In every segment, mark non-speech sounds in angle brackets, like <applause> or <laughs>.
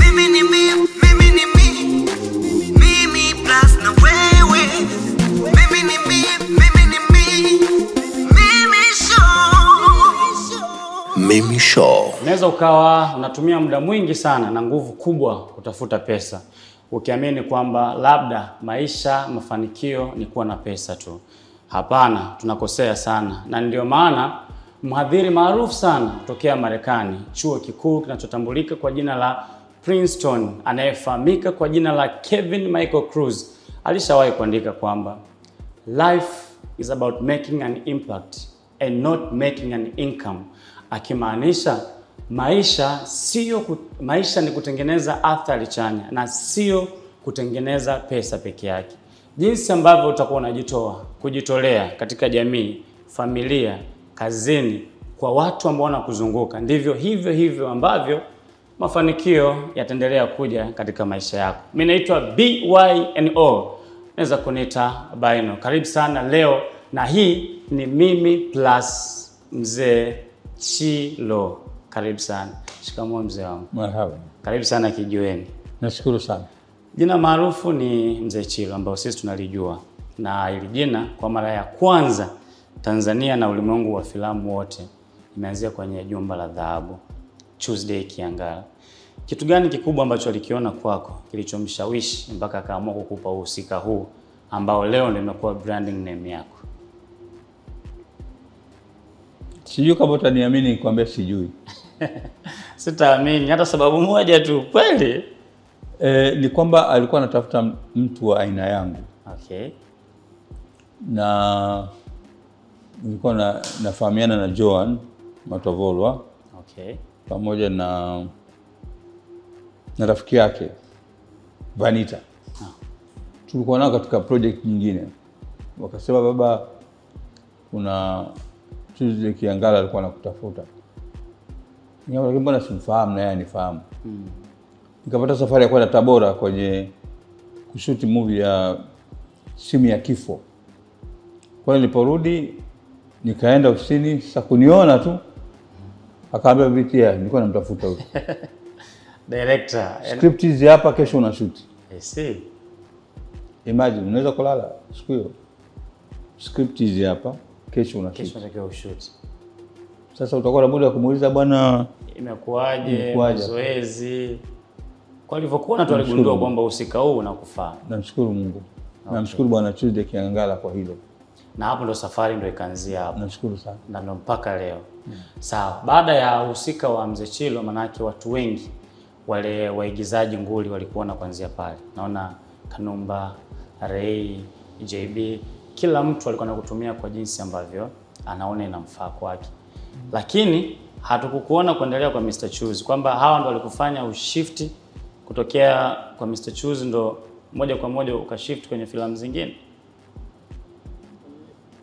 Mimi ni mimi, mimi ni mimi, mimi plus na wewe. Mimi ni mimi, mimi ni mimi, mimi show. Mimi Show. Unaweza ukawa unatumia muda mwingi sana na nguvu kubwa kutafuta pesa, ukiamini kwamba labda maisha, mafanikio ni kuwa na pesa tu. Hapana, tunakosea sana, na ndio maana mhadhiri maarufu sana kutokea Marekani, chuo kikuu kinachotambulika kwa jina la Princeton, anayefahamika kwa jina la Kevin Michael Cruz alishawahi kuandika kwamba life is about making an impact and not making an income, akimaanisha maisha sio maisha ni kutengeneza athari chanya na sio kutengeneza pesa peke yake. Jinsi ambavyo utakuwa unajitoa kujitolea katika jamii, familia, kazini, kwa watu ambao wanakuzunguka, ndivyo hivyo hivyo ambavyo mafanikio yataendelea kuja katika maisha yako. Mimi naitwa BYNO, naweza kuniita Baino. Karibu sana leo, na hii ni mimi plus mzee Chilo. Karibu sana. Shikamoo mzee wangu. Marhaba. Karibu sana kijiweni. Nashukuru sana. Jina maarufu ni mzee Chilo ambao sisi tunalijua, na ili jina kwa mara ya kwanza Tanzania na ulimwengu wa filamu wote imeanzia kwenye jumba la dhahabu Tuesday Kiangala. Kitu gani kikubwa ambacho alikiona kwako kilichomshawishi mpaka akaamua kukupa uhusika huu ambao leo ndio imekuwa branding name yako? Sijui kama utaniamini nikwambia sijui. <laughs> Sitaamini hata sababu moja tu, kweli. E, ni kwamba alikuwa anatafuta mtu wa aina yangu Okay. na nilikuwa na, nafahamiana na Joan Matovolwa Okay. pamoja na na rafiki yake Vanita. ah. Tulikuwa nao katika project nyingine, wakasema baba, kuna Tuesday Kiangala alikuwa anakutafuta. Lakini mbona simfahamu na yeye anifahamu. Nikapata safari ya kwenda Tabora kwenye kushuti movie ya simu ya kifo. Kwa niliporudi nikaenda ofisini, sasa kuniona tu akaambia vitia, nilikuwa namtafuta huyo. <laughs> Director. Script hizi hapa, kesho una shoot. I see. Imagine unaweza kulala siku hiyo. Script hizi hapa, kesho una Kesho unatakiwa natakiwa ushoot. Sasa utakuwa na muda wa kumuuliza bwana, Imekuwaje? mazoezi? Kwa alivyokuona tu aligundua kwamba usika huu unakufaa, namshukuru Mungu. Namshukuru bwana Tuesday Kiangala kwa hilo. Na hapo ndo safari ndo ikaanzia hapo Nashukuru sana. na ndo mpaka leo. Sawa, baada ya uhusika wa Mzee Chilo, maanake watu wengi wale waigizaji nguli walikuona kuanzia pale. Naona Kanumba, Ray, JB, kila mtu alikuwa anakutumia kwa jinsi ambavyo anaona inamfaa kwake, Mm. lakini hatukukuona kuendelea kwa Mr. Choose, kwamba hawa ndo walikufanya ushifti kutokea kwa Mr. Choose ndo moja kwa moja ukashift kwenye filamu zingine.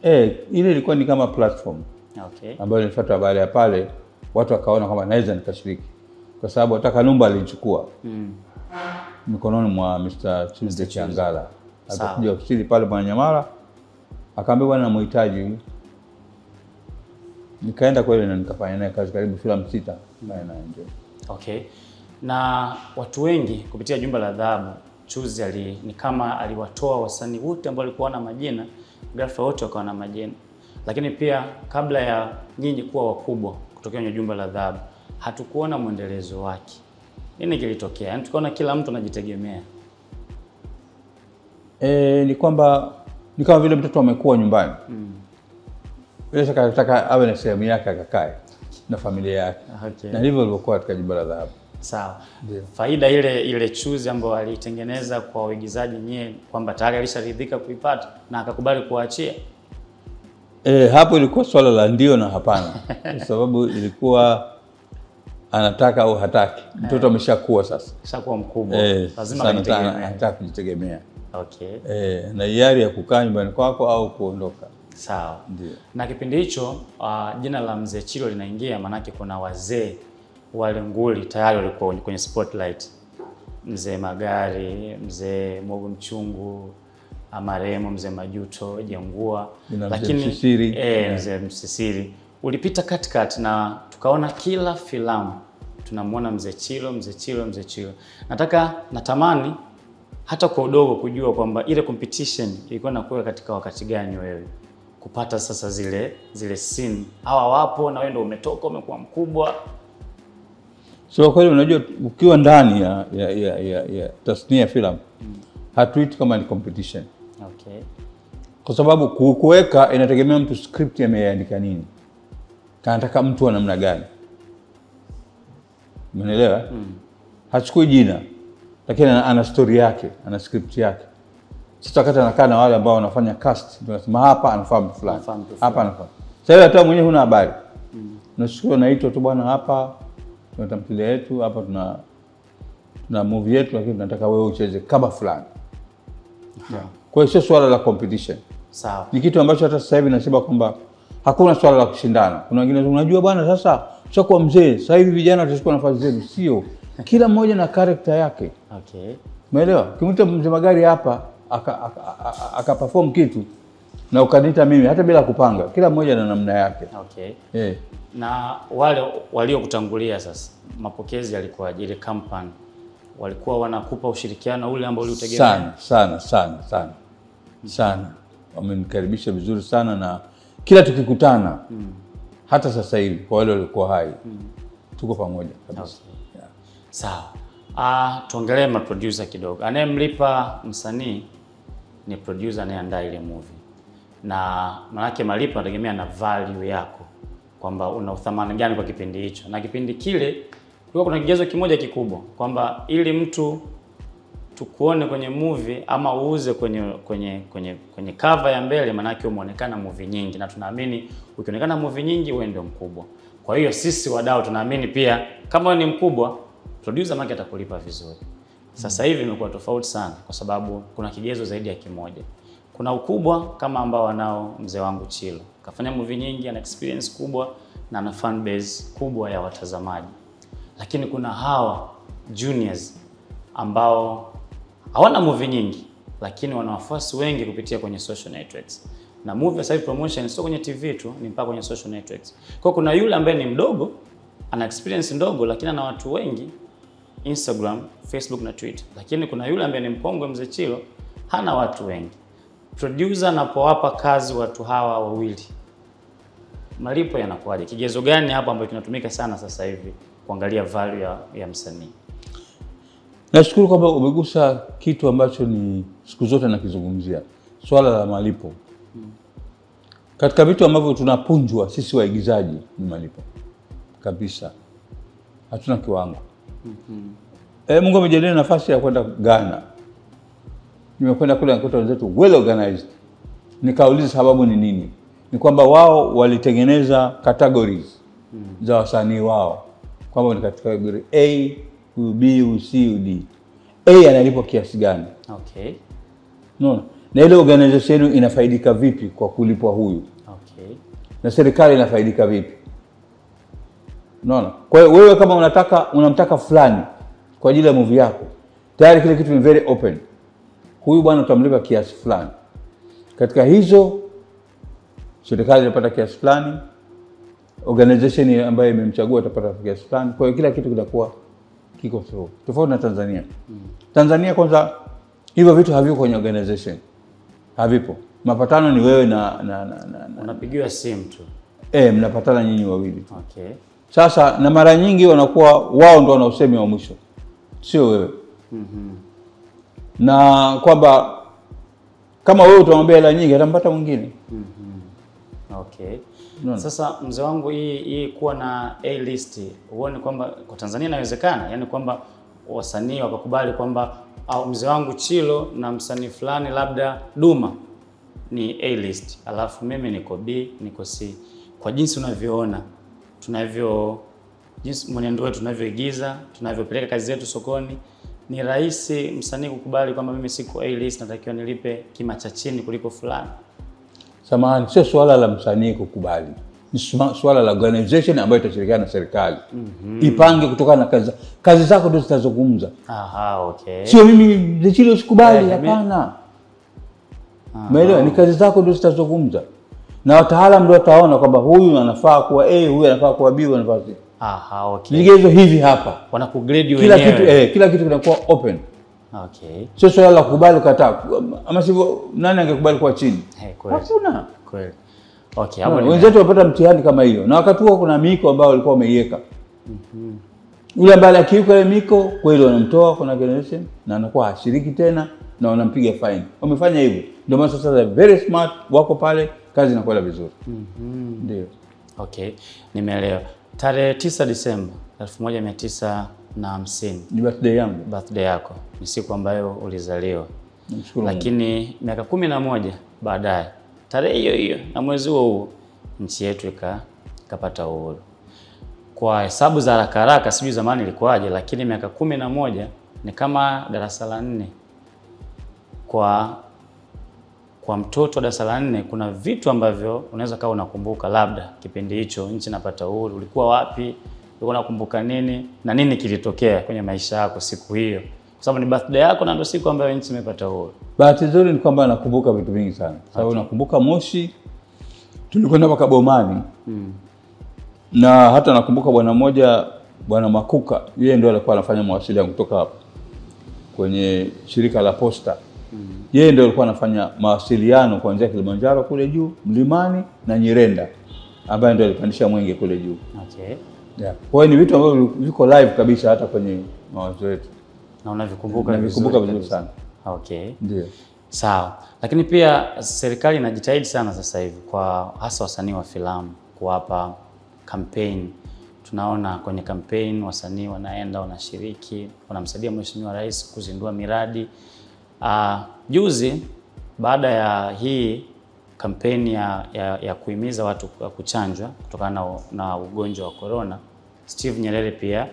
Eh, ile ilikuwa ni kama platform Okay. ambayo nilifuata baada ya pale, watu wakaona kwamba naweza nikashiriki, kwa sababu hata Kanumba alinichukua mm. mikononi mwa Mr. Tuesday Changala. Akakuja ofisini pale Mwananyamala akaambia bwana, namhitaji. Nikaenda kweli na nikafanya naye kazi karibu filamu sita naye. Okay. Na watu wengi kupitia Jumba la Dhahabu Chuzi ali, ni kama aliwatoa wasanii wote ambao walikuwa na majina, ghafla wote wakawa na majina. Lakini pia kabla ya nyinyi kuwa wakubwa kutokea kwenye Jumba la Dhahabu, hatukuona mwendelezo wake. Nini kilitokea? Yaani tukaona kila mtu anajitegemea. E, ni kwamba ni kama vile mtoto amekuwa nyumbani bila shaka anataka awe na sehemu yake akakae na familia yake Okay. na ndivyo ilivyokuwa katika Jumba la Dhahabu. Sawa. Faida ile ile Chuzi ambayo alitengeneza kwa waigizaji nyie kwamba tayari alisharidhika kuipata na akakubali kuachia. E, hapo ilikuwa swala la ndio na hapana, <laughs> kwa sababu ilikuwa anataka au hataki. Mtoto ameshakuwa sasa, ameshakuwa mkubwa. e, Lazima anataka anataka kujitegemea Okay. e, na hiari ya kukaa nyumbani kwako au kuondoka. Sawa. Ndio. Na kipindi hicho uh, jina la mzee Chilo linaingia, maanake kuna wazee wale nguli tayari walikuwa kwenye spotlight. Mzee Magari, mzee Mogo Mchungu, marehemu mzee Majuto, Jangua, lakini mzee Msisiri. E, mzee Msisiri ulipita katikati na tukaona kila filamu tunamwona mzee Chilo, mzee Chilo, mzee Chilo. Nataka natamani hata kwa udogo kujua kwamba ile competition ilikuwa nakuwa katika wakati gani wewe kupata sasa zile zile scene. Hawa wapo na wewe ndio umetoka umekuwa mkubwa. So kweli, unajua ukiwa ndani ya, ya, ya, ya, ya tasnia ya filamu hatuiti kama ni competition, Okay. kwa sababu kuweka inategemea mtu script ameandika nini, kanataka mtu wa namna gani, umeelewa? mm. Hachukui jina, lakini ana, ana story yake, ana script yake. Sasa wakati anakaa na wale ambao wanafanya cast, ndio anasema hapa anafaa mtu fulani, hapa anafaa. Sasa hata mwenyewe huna habari, mm. unasikia unaitwa tu, bwana, hapa tuna tamthilia yetu, hapa tuna tuna movie yetu, lakini tunataka wewe ucheze kama fulani. Kwa hiyo sio swala la competition, Sawa. ni kitu ambacho hata sasa hivi nasema kwamba hakuna swala la kushindana. Kuna wengine unajua bwana, sasa ushakuwa mzee, sasa hivi vijana watachukua nafasi zetu. Sio, kila mmoja na karakta yake, Okay. umeelewa? Ukimwita mzee magari hapa aka, aka, aka, aka perform kitu na ukaniita mimi, hata bila kupanga, kila mmoja na namna yake Okay. eh. Na wale waliokutangulia sasa, mapokezi yalikuwaje? Ile kampani walikuwa wanakupa ushirikiano ule ambao uliutegemea? sana sana sana sana sana, wamenikaribisha vizuri sana na kila tukikutana hata sasa hivi kwa wale waliokuwa hai tuko pamoja kabisa. Okay. Yeah. Sawa. Ah, tuongelee maproducer kidogo. Anayemlipa msanii ni producer anayeandaa ile movie, na manake malipo yanategemea na value yako, kwamba una uthamani gani kwa kipindi hicho. Na kipindi kile kulikuwa kuna kigezo kimoja kikubwa, kwamba ili mtu tukuone kwenye movie ama uuze kwenye kwenye kwenye kwenye cover ya mbele, maanake umeonekana movie nyingi, na tunaamini ukionekana movie nyingi wewe ndio mkubwa. Kwa hiyo sisi wadau tunaamini pia kama wewe ni mkubwa, producer maki atakulipa vizuri. Sasa hivi imekuwa tofauti sana, kwa sababu kuna kigezo zaidi ya kimoja. Kuna ukubwa kama ambao wanao mzee wangu Chilo, kafanya movie nyingi, ana experience kubwa na ana fan base kubwa ya watazamaji, lakini kuna hawa juniors ambao hawana movie nyingi lakini wana wafuasi wengi kupitia kwenye social networks. Na movie sasa hivi promotion sio kwenye TV tu, ni mpaka kwenye social networks. Kwa kuna yule ambaye ni mdogo, ana experience ndogo lakini ana watu wengi Instagram, Facebook na Twitter. Lakini kuna yule ambaye ni mkongwe mzee Chilo, hana watu wengi. Producer anapowapa kazi watu hawa wawili, malipo yanakuwaje? Kigezo gani hapo ambacho kinatumika sana sasa hivi kuangalia value ya, ya msanii? Nashukuru kwamba umegusa kitu ambacho ni siku zote nakizungumzia, swala la malipo. Katika vitu ambavyo tunapunjwa sisi waigizaji ni malipo kabisa, hatuna kiwango. E, Mungu amejalia nafasi ya kwenda Ghana, nimekwenda kule nikuta wenzetu well organized. Nikauliza sababu ni nini? Ni kwamba wao walitengeneza categories mm. za wasanii wao, kwamba ni katika category A, B, C, D. A analipwa kiasi gani? Okay. Unaona? Na ile organization yenu inafaidika vipi kwa kulipwa huyu, Okay. na serikali inafaidika vipi? Unaona? Kwa hiyo wewe kama unataka unamtaka fulani kwa ajili ya movie yako, tayari kile kitu ni very open. Huyu bwana utamlipa kiasi fulani, katika hizo serikali inapata kiasi fulani, organization ambayo imemchagua itapata kiasi fulani. Kwa hiyo kila kitu kitakuwa kiko through, tofauti na Tanzania. Tanzania kwanza, hivyo vitu haviko kwenye organization, havipo. Mapatano ni wewe na, na, na, na, na. Unapigiwa simu tu. E, mnapatana nyinyi wawili tu. Okay. Sasa na mara nyingi wanakuwa wao ndo wana usemi wa mwisho, sio wewe. Na kwamba kama wewe utamwambia hela nyingi, atampata mwingine. mm -hmm. Okay. Nuna. Sasa mzee wangu, hii hii kuwa na A list, huoni kwamba kwa Tanzania inawezekana? Yaani kwamba wasanii wakakubali kwamba au mzee wangu Chilo na msanii fulani labda Duma ni A list, alafu mimi niko B, niko C. Kwa jinsi unavyoona tunavyo jinsi mwenendo wetu tunavyoigiza, tunavyopeleka kazi zetu sokoni, ni rahisi msanii kukubali kwamba mimi siko A list, natakiwa nilipe kima cha chini kuliko fulani. Samahani, sio swala la msanii kukubali, ni swala la organization ambayo itashirikiana na serikali mm -hmm. ipange kutokana na kazi kazi zako ndio zitazungumza, Aha, okay. sio mimi Zechilo sikubali. Eh, Hapana, umeelewa? Ni kazi zako ndio zitazungumza. na wataalamu ndio wataona kwamba huyu anafaa kuwa A, huyu anafaa kuwa B, anafaa C. Aha, okay. Vigezo hivi hapa, Wanakugrade kila wenyewe. kitu eh, kila kitu kinakuwa open, Okay. sio swala la kukubali kataa. Ama sivyo, nani angekubali kuwa chini? Hey, kweli. Hakuna. Kweli. Okay, hapo ni Wenzetu wapata mtihani kama hiyo, na wakati huo kuna miko ambayo walikuwa wameiweka. Mhm. Mm Yule ambaye akiuka ile miko kweli wanamtoa kuna generation na anakuwa hashiriki tena na wanampiga fine. Wamefanya hivyo, ndio maana sasa they very smart, wako pale, kazi inakwenda vizuri. Mhm. Mm Ndio. Okay, nimeelewa. Tarehe 9 Disemba 1950 Ni birthday yangu. birthday yako ni siku ambayo ulizaliwa, lakini miaka kumi na moja baadaye tarehe hiyo hiyo na mwezi huo huo nchi yetu ikapata uhuru. Kwa hesabu za haraka haraka, sijui zamani ilikuwaje, lakini miaka kumi na moja ni kama darasa la nne kwa kwa mtoto wa darasa la nne kuna vitu ambavyo unaweza kawa unakumbuka, labda kipindi hicho nchi napata uhuru, ulikuwa wapi, ulikuwa unakumbuka nini na nini kilitokea kwenye maisha yako siku hiyo, kwa sababu ni birthday yako na ndio siku ambayo nchi imepata uhuru. Bahati nzuri ni kwamba nakumbuka vitu vingi sana, sababu nakumbuka Moshi tulikwenda mpaka Bomani. Na hata nakumbuka bwana mmoja, bwana Makuka, yeye ndio alikuwa anafanya mawasiliano kutoka hapa kwenye shirika la posta. Yeye ndio alikuwa anafanya mawasiliano kuanzia Kilimanjaro kule juu mlimani na Nyirenda, ambaye ndio alipandisha mwenge kule juu. Okay. Yeah. Kwa hiyo ni vitu ambavyo viko live kabisa hata kwenye mawazo yetu, Na unavikumbuka navikumbuka vizuri kabisa. sana. Okay. Ndio. Sawa, lakini pia serikali inajitahidi sana sasa hivi kwa hasa wasanii wa filamu kuwapa campaign. Tunaona kwenye campaign wasanii wanaenda wanashiriki, wanamsaidia Mheshimiwa Rais kuzindua miradi. Ah, juzi baada ya hii kampeni ya, ya, ya kuhimiza watu kuchanjwa kutokana na, na ugonjwa wa korona, Steve Nyerere pia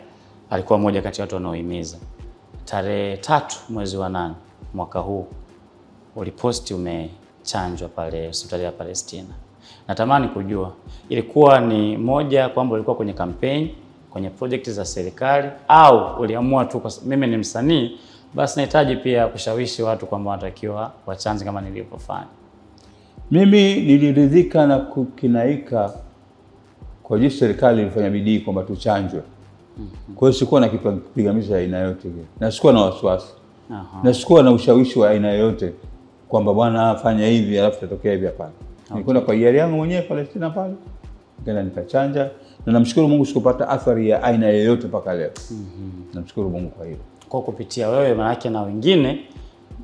alikuwa mmoja kati ya watu wanaohimiza. Tarehe tatu mwezi wa nane mwaka huu uliposti umechanjwa pale hospitali ya Palestina. Natamani kujua ilikuwa ni moja kwamba ulikuwa kwenye kampeni kwenye projekti za serikali au uliamua tu kwa mimi ni msanii basi nahitaji pia kushawishi watu kwamba wanatakiwa wachanje kama nilivyofanya. Mimi niliridhika na kukinaika kwa jinsi serikali ilifanya bidii kwamba tuchanjwe. Kwa hiyo sikuwa na kipigamizi ya aina yote ile, na sikuwa na wasiwasi, na sikuwa na ushawishi wa aina yoyote kwamba bwana fanya hivi alafu tatokea hivi. Hapana, nilikwenda kwa hiari yangu mwenyewe Palestina pale, nikaenda nikachanja, na namshukuru Mungu sikupata athari ya aina yoyote mpaka leo. mm -hmm. Namshukuru Mungu kwa hilo. Kwa kupitia wewe manake na wengine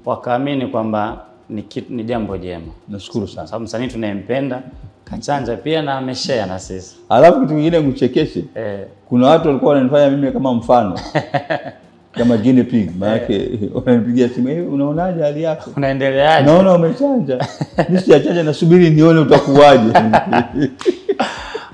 wakaamini kwamba ni, kitu- ni jambo jema, Nashukuru sana. sababu msanii tunayempenda kachanja pia na ameshare na sisi Alafu kitu kingine kuchekeshe, eh, kuna watu walikuwa wananifanya mimi kama mfano <laughs> kama guinea pig, maanake unanipigia <laughs> simu, "Eh, unaonaje hali yako? unaendeleaje? Naona umechanja. <laughs> Mimi sijachanja, nasubiri nione utakuwaje.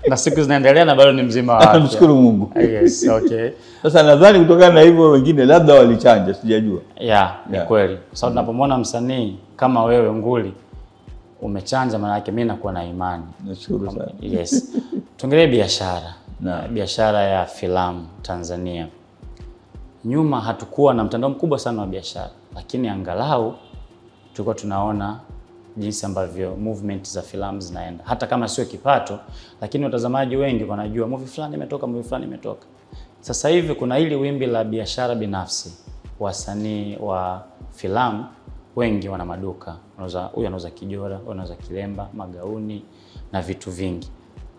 Na siku zinaendelea na bado ni mzima wa afya. Namshukuru Mungu. Yes, okay. Sasa nadhani kutokana na hivyo wengine labda walichanja, sijajua. Yeah, ni Yeah. kweli. Kwa sababu tunapomwona msanii kama wewe nguli umechanja, maana yake mimi nakuwa na imani. Nashukuru sana. Yes. Tuongelee biashara. Na Biashara ya filamu Tanzania. Nyuma hatukuwa na mtandao mkubwa sana wa biashara, lakini angalau tulikuwa tunaona jinsi ambavyo movement za filamu zinaenda, hata kama sio kipato, lakini watazamaji wengi wanajua movie fulani imetoka, movie fulani imetoka. Sasa hivi kuna hili wimbi la biashara binafsi, wasanii wa filamu wengi wana maduka, huyu anauza kijora, huyu anauza kilemba, magauni na vitu vingi,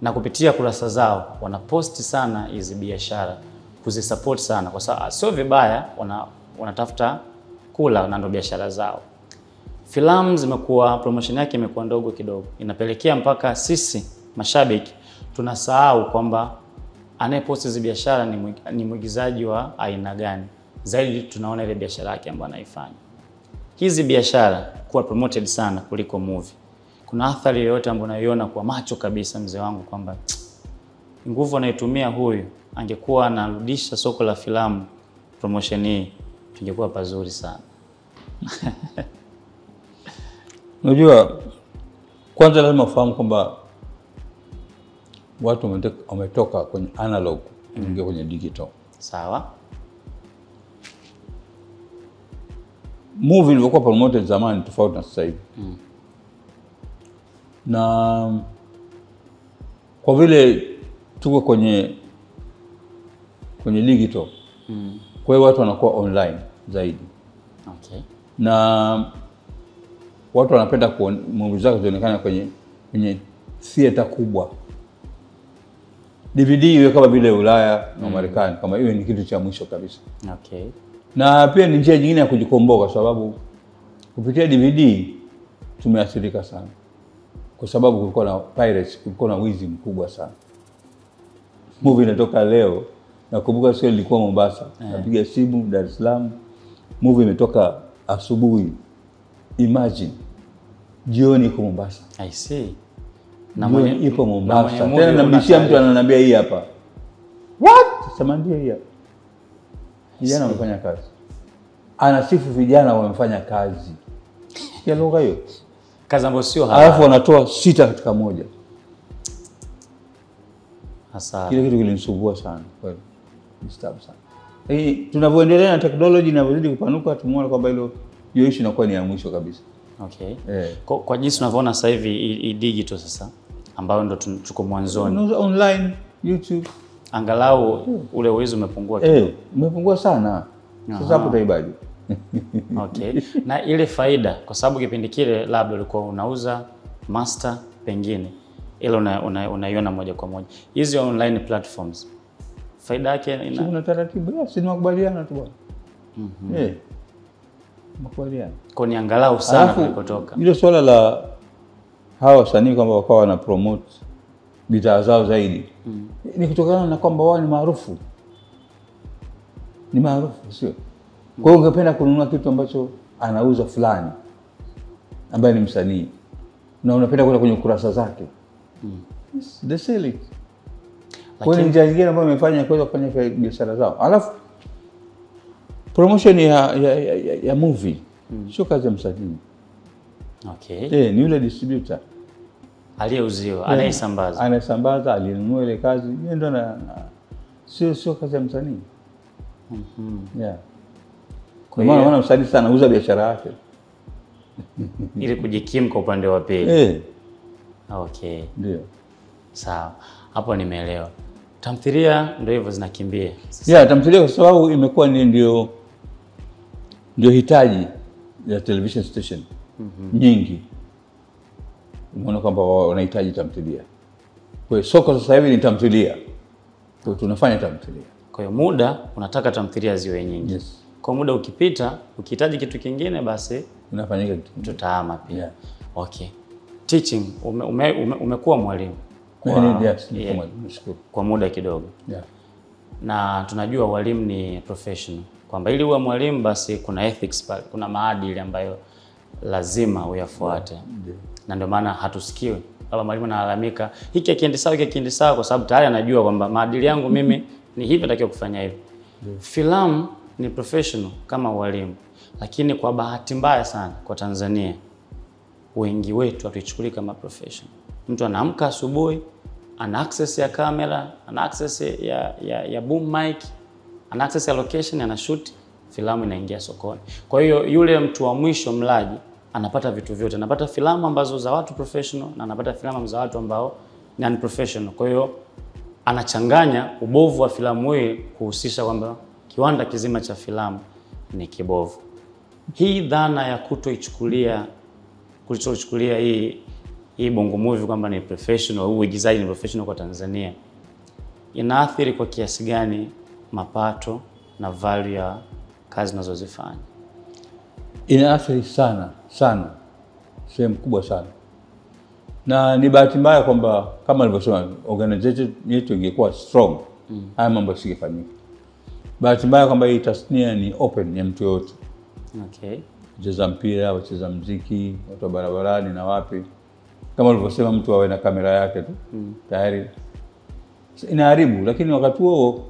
na kupitia kurasa zao wanaposti sana hizi biashara, kuzisupport sana, kwa sababu sio vibaya, wana, wanatafuta kula na ndo biashara zao. Filamu zimekuwa promotion yake imekuwa ndogo kidogo, inapelekea mpaka sisi mashabiki tunasahau kwamba anayeposti hizi biashara ni mwig- ni mwigizaji wa aina gani. Zaidi tunaona ile biashara yake ambayo anaifanya. Hizi biashara kuwa promoted sana kuliko movie, kuna athari yoyote ambayo unaiona kwa macho kabisa, mzee wangu, kwamba <tsk> nguvu anayotumia huyu angekuwa anarudisha soko la filamu promotion hii, tungekuwa pazuri sana. <laughs> Unajua, kwanza lazima ufahamu kwamba watu wametoka kwenye analog kuingia kwenye digital. Sawa. Movie ilivyokuwa promoted zamani tofauti na sasa hivi. mm. na kwa vile tuko kwenye kwenye digital Mm. kwa hiyo watu wanakuwa online zaidi Okay. na watu wanapenda movie zako zionekana kwenye kwenye theater kubwa. DVD iwe kama vile Ulaya na Marekani, kama iwe ni kitu cha mwisho kabisa, Okay. na pia ni njia nyingine ya kujikomboa, kwa sababu kupitia DVD tumeathirika sana, kwa sababu kulikuwa na pirates, kulikuwa na wizi mkubwa sana. Movie inatoka leo, nakumbuka sio, nilikuwa Mombasa, napiga simu Dar es Salaam, movie imetoka asubuhi, imagine. Jioni iko Mombasa, I see. Na mwenye- iko Mombasa, tena una mtu ananiambia hii hapa, what? Sema ndio hii hapa, vijana wamefanya kazi, anasifu vijana wamefanya kazi. Ya lugha hiyo, Kazi ambayo sio alafu wanatoa sita katika moja. Hasara. Kile kitu kilinisumbua sana. Kweli, disturb sana. Lakini tunavyoendelea na teknoloji inavyozidi kupanuka, tumeona kwamba hilo hiyo issue inakuwa ni ya mwisho kabisa. Okay. Eh. Kwa, kwa jinsi tunavyoona sasa hivi hii digital sasa ambayo ndo tuko mwanzoni, online YouTube, angalau ule uwezo umepungua kidogo. eh, umepungua sana. Sasa hapo utaibaje? <laughs> Okay. Na ile faida kwa sababu kipindi kile labda ulikuwa unauza master pengine ila unaiona una, una moja kwa moja. Hizi online platforms faida yake Si ina taratibu, si ni makubaliano tu bwana. Eh, makubaliano. kwa ni angalau sana swala la hawa wasanii kwamba wakawa wana promote bidhaa zao zaidi mm. ni kutokana na kwamba wao ni maarufu, ni maarufu, sio? mm. Kwa hiyo ungependa kununua kitu ambacho anauza fulani ambaye ni msanii na unapenda kwenda kwenye kurasa zake, yes, they sell it. Kwa hiyo ni njia nyingine ambayo imefanya kuweza kufanya biashara zao. Alafu promotion ya, ya, ya, ya, ya movie sio kazi ya msanii Okay. eh, ni yule distributor Aliyeuziwa, anayesambaza. anayesambaza, alinunua ile kazi, yeye ndo na, na sio sio kazi ya msanii yeah. Kwa maana maana msanii sana anauza biashara yake <laughs> ili kujikimu kwa upande wa pili. eh, Okay. ndio Sawa. Hapo nimeelewa. Tamthilia ndio hivyo zinakimbia. yeah, tamthilia kwa sababu imekuwa ni ndio ndio hitaji ya television station mm -hmm. nyingi, umeona kwamba wanahitaji tamthilia. Kwa hiyo soko sasa hivi ni tamthilia, kwa hiyo tunafanya tamthilia Kwa hiyo muda unataka tamthilia ziwe nyingi. yes, Kwa muda ukipita, ukihitaji kitu kingine basi unafanyika kitu kingine. tutahama pia. Yeah. Okay. Teaching ume, ume, ume, umekuwa mwalimu kwa, yes, yeah, kwa muda kidogo Yeah. na tunajua walimu ni professional kwamba ili uwe mwalimu basi kuna ethics pale, kuna maadili ambayo lazima uyafuate na ndio maana hatusikiwi labda mwalimu analalamika hiki akiendi sawa, hiki akiendi sawa, kwa sababu tayari anajua kwamba maadili yangu mimi ni hivi, natakiwa kufanya hivi. Filamu ni professional kama walimu, lakini kwa bahati mbaya sana kwa Tanzania wengi wetu hatuichukulii kama professional. Mtu anaamka asubuhi, ana access ya kamera, ana access ya, ya, ya boom mic, ana access allocation, location, ana shoot, filamu inaingia sokoni. Kwa hiyo yule mtu wa mwisho mlaji anapata vitu vyote, anapata filamu ambazo za watu professional na anapata filamu za watu ambao ni unprofessional. Kwa hiyo anachanganya ubovu wa filamu hii kuhusisha kwamba kiwanda kizima cha filamu ni kibovu. Hii dhana ya kutoichukulia kutoichukulia hii hii bongo movie kwamba ni professional, huu uigizaji ni professional kwa Tanzania inaathiri kwa kiasi gani mapato na value ya kazi unazozifanya? inaathiri sana sana, sehemu kubwa sana, na ni bahati mbaya kwamba kama alivyosema organization yetu ingekuwa strong, mm. haya mambo yasingefanyika. Bahati mbaya kwamba hii tasnia ni open ya mtu yoyote, Okay. wacheza mpira, wacheza mziki, watu wa barabarani na wapi, kama ulivyosema, mtu awe na kamera yake tu mm. tayari inaharibu. Lakini wakati huo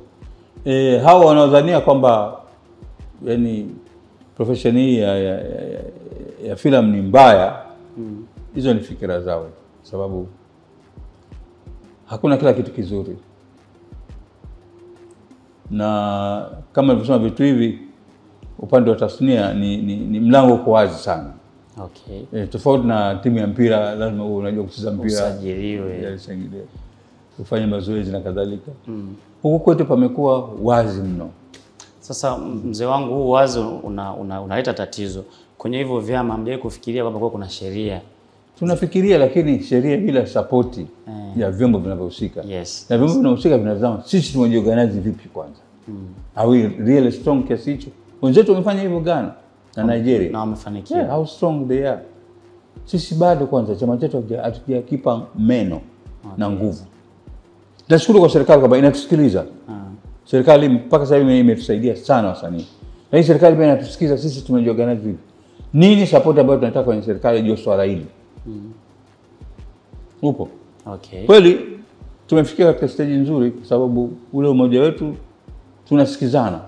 e, hawa wanaodhania kwamba yani profession hii ya, ya, ya, ya, ya filamu ni mbaya, hizo mm. ni fikira zao, sababu hakuna kila kitu kizuri, na kama nilivyosema, vitu hivi upande wa tasnia ni, ni, ni mlango uko wazi sana. Okay. E, tofauti na timu ya mpira lazima uwe unajua kucheza mpira Usajiliwe. ufanye mazoezi na kadhalika. Huku kwetu pamekuwa wazi mno. Sasa mzee wangu, huu wazi una, una, unaleta tatizo kwenye hivyo vyama. Hamjawahi kufikiria kwamba kwa kuna sheria? Tunafikiria, lakini sheria bila sapoti ya vyombo vinavyohusika Yes. na vyombo vinavyohusika vinazama, sisi tumejiorganize vipi kwanza? Are we really strong kiasi hicho? Wenzetu wamefanya hivyo Ghana na Nigeria. Na wamefanikiwa. Yeah, how strong they are. Sisi bado kwanza chama chetu hatujakipa meno na nguvu. Nashukuru kwa serikali kwamba inatusikiliza. Serikali mpaka sasa hivi imetusaidia sana wasanii, lakini serikali pia inatusikiza sisi tumejiorganize vipi. Nini support ambayo tunataka kwenye serikali juu swala hili? Upo Okay. kweli, tumefikia katika steji nzuri kwa sababu ule umoja wetu tunasikizana,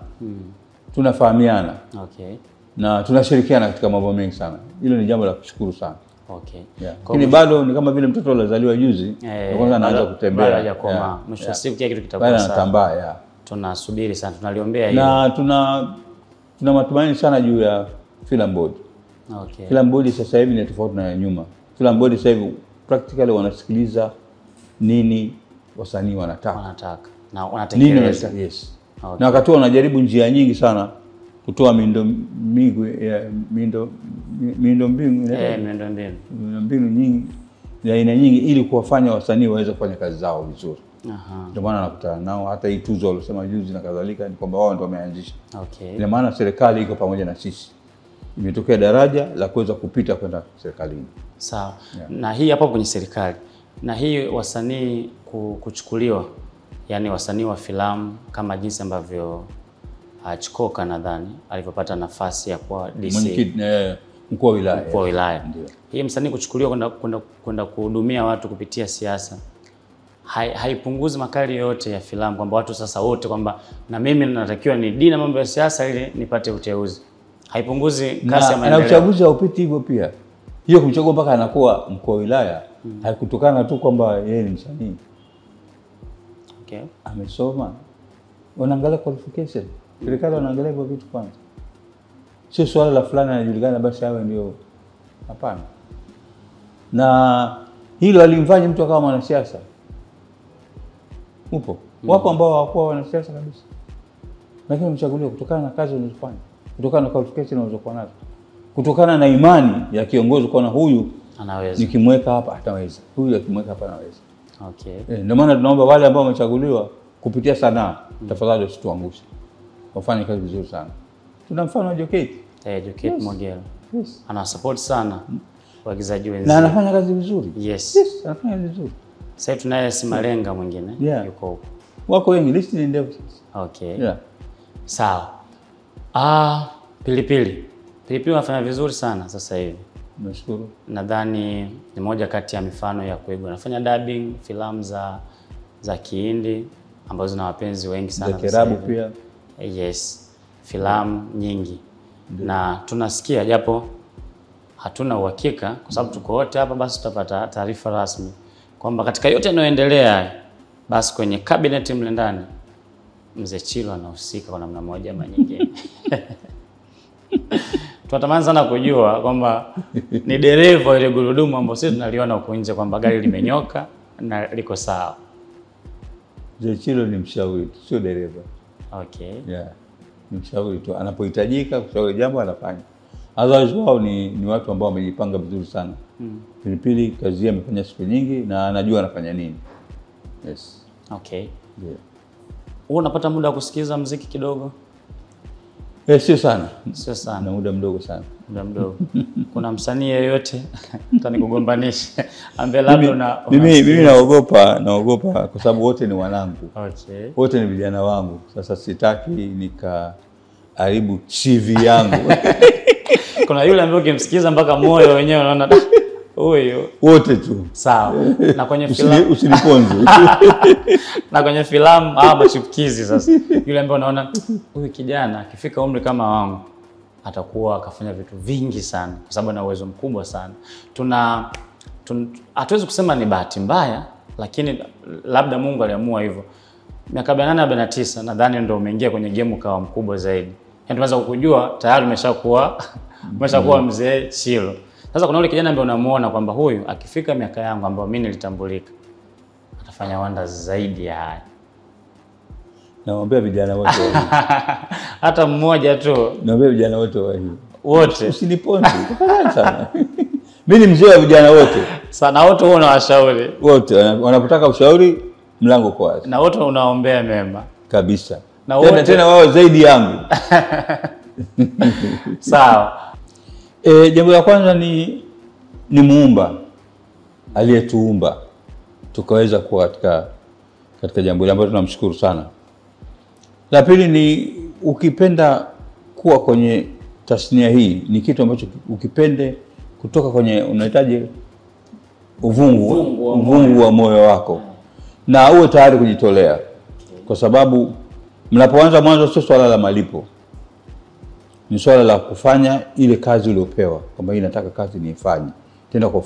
tunafahamiana Okay. na tunashirikiana katika mambo mengi sana. Hilo ni jambo la kushukuru sana. Okay. Yeah. Lakini bado ni kama vile mtoto alizaliwa juzi Eh, kwanza anaanza kutembea, bado hajakomaa. Yeah. Mwisho wa siku kila kitu kitakuwa sawa. anatambaa yeah. Tunasubiri sana, tunaliombea hilo. na tuna tuna matumaini sana juu ya film board. Okay. Film board sasa hivi ni tofauti na nyuma. Film board sasa hivi practically wanasikiliza nini wasanii wanataka, Wanataka na nini wanatekeleza. wanataka, yes. Okay. Na wakati wanajaribu njia nyingi sana kutoa miundo mingi ya miundo miundo mbinu Eh, miundo mbinu. miundo mbinu nyingi ya aina nyingi ili kuwafanya wasanii waweze kufanya kazi zao vizuri. Aha. Ndio maana nakutana nao, hata hii tuzo waliosema juzi na kadhalika, ni kwamba wao ndio wameanzisha. Okay. Ina maana serikali iko pamoja na sisi, imetokea daraja la kuweza kupita kwenda serikalini. Sawa. Yeah. Na hii hapo kwenye serikali. Na hii wasanii kuchukuliwa, yani wasanii wa filamu kama jinsi ambavyo Chikoka nadhani alivyopata nafasi ya kuwa DC eh, mkuu wa wilaya mkuu wa wilaya. Hii msanii kuchukuliwa kwenda kuhudumia watu kupitia siasa hai- haipunguzi makali yoyote ya filamu, kwamba watu sasa wote kwamba na mimi natakiwa ni dina na mambo ya siasa ili nipate uteuzi. Haipunguzi kasi ya maendeleo. na uchaguzi haupiti hivyo pia. Hiyo kumchagua mpaka anakuwa mkuu wa wilaya haikutokana tu kwamba yeye ni msanii, Okay. amesoma. Wanaangalia qualification, serikali wanaangalia hivyo vitu kwanza, sio swala la fulani anajulikana basi awe ndio. Hapana, na hilo alimfanya mtu akawa mwanasiasa. Upo wapo ambao hawakuwa wanasiasa kabisa, lakini wamechaguliwa kutokana na kazi unazofanya, kutokana na qualification unazokuwa nazo, kutokana na imani ya kiongozi kuona huyu Anaweza. nikimweka hapa ataweza, huyu akimweka hapa anaweza. Okay. Eh, Ndio maana tunaomba wale ambao wamechaguliwa kupitia sanaa, tafadhali usituangushe, wafanye kazi vizuri sana. Tuna mfano wa Jokate Eh, Jokate yes. Ana support sana waigizaji na anafanya kazi vizuri Yes. yes, anafanya vizuri. Sasa tunaye Simalenga mwingine Yeah. yuko huko. Wako wengi, list ni ndefu sasa. Okay. Yeah. Sawa. Ah, Pilipili. Pilipili wanafanya vizuri sana sasa hivi. Nashukuru. Nadhani ni moja kati ya mifano ya kuigwa. Anafanya dubbing filamu za za Kihindi ambazo zina wapenzi wengi sana Za Kiarabu pia Yes, filamu nyingi na tunasikia japo hatuna uhakika kwa sababu tuko wote hapa, basi tutapata taarifa rasmi kwamba katika yote yanayoendelea basi kwenye kabineti mle ndani mzee Chilo anahusika kwa namna moja ama nyingine. <laughs> Tunatamani sana kujua kwamba ni dereva ile gurudumu ambao sisi tunaliona huko nje kwamba gari limenyoka na liko sawa. Mzee Chilo ni mshauri sio dereva. Okay. Yeah. Ni mshauri tu, anapohitajika kushauri jambo anafanya. Otherwise wao ni, ni watu ambao wamejipanga vizuri sana. Mm. Pilipili kazi yake amefanya siku nyingi na anajua anafanya nini. Yes. Okay. Yeah. Wewe unapata muda wa kusikiliza mziki kidogo? Eh, sio sana. Sio sana, Na muda mdogo sana. muda mdogo. Kuna msanii yeyote <laughs> tanikugombanisha ambaye labda una, mimi, mimi naogopa naogopa kwa sababu wote ni wanangu. Okay. Wote ni vijana wangu. Sasa sitaki nikaharibu CV yangu. <laughs> Kuna yule ambaye ukimsikiza mpaka moyo wenyewe unaona "Da, huyu wote tu. sawa. Na kwenye filamu Usiniponze. <laughs> na kwenye filamu ah, machipukizi sasa, yule ambaye unaona huyu kijana akifika umri kama wangu atakuwa akafanya vitu vingi sana, kwa sababu ana uwezo mkubwa sana. Tuna tun- hatuwezi kusema ni bahati mbaya, lakini labda Mungu aliamua hivyo. Miaka arobaini na nane arobaini na tisa nadhani ndo umeingia kwenye game kawa mkubwa zaidi, yani tunaweza kukujua tayari umeshakuwa <laughs> umeshakuwa mzee Chilo. Sasa kuna yule kijana ambaye unamuona kwamba huyu akifika miaka yangu ambayo mimi nilitambulika atafanya wanda zaidi ya haya. Nawaambia vijana wote. <laughs> Hata mmoja tu Nawaambia vijana wote wa hii wote. Tafadhali sana. <laughs> Mimi ni mzee wa vijana wote. sana, wote huwa unawashauri Wote wanapotaka ushauri mlango uko wazi na wote unaombea mema. kabisa. Na wote- tena wao zaidi yangu. <laughs> Sawa. E, jambo la kwanza ni ni muumba aliyetuumba. Tukaweza kuwa katika katika jambo hili ambalo tunamshukuru sana. La pili ni ukipenda kuwa kwenye tasnia hii ni kitu ambacho ukipende kutoka kwenye unahitaji uvungu Uvungu wa moyo wako. Na uwe tayari kujitolea, kwa sababu mnapoanza mwanzo sio swala la malipo, ni swala la kufanya ile kazi uliopewa, kwamba hii nataka kazi niifanye. Tena kwa